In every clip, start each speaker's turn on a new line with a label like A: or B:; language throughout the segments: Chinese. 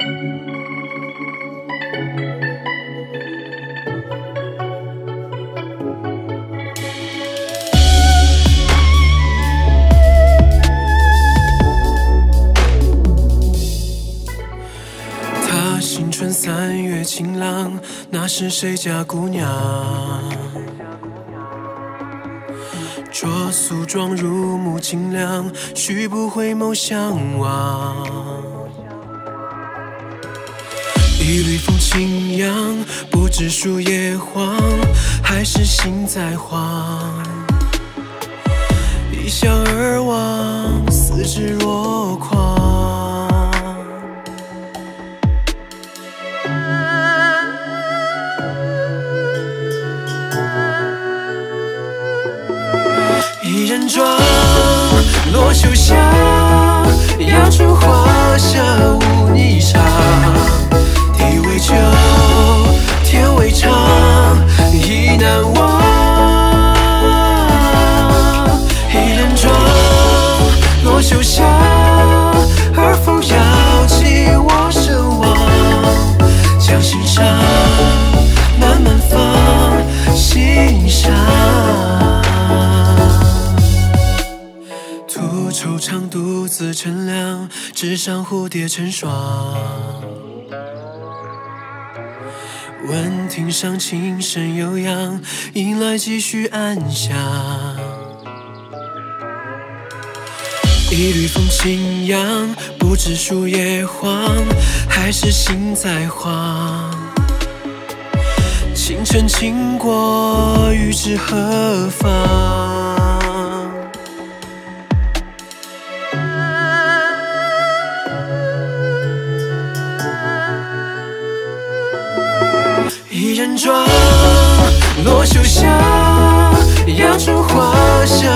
A: 她新春三月晴朗，那是谁家姑娘？着素妆入目清凉，须不回眸相望。一缕风轻扬，不知树叶黄，还是心在慌。一笑而忘，似知若狂。一人妆，落袖香，阳春花香心上。徒惆怅，独自乘凉，纸上蝴蝶成双。闻庭上琴声悠扬，迎来几许暗香。一缕风轻扬，不知树叶黄，还是心在慌。星辰经过，欲知何方？一人妆，罗袖香，阳春花下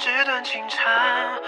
A: 纸短情长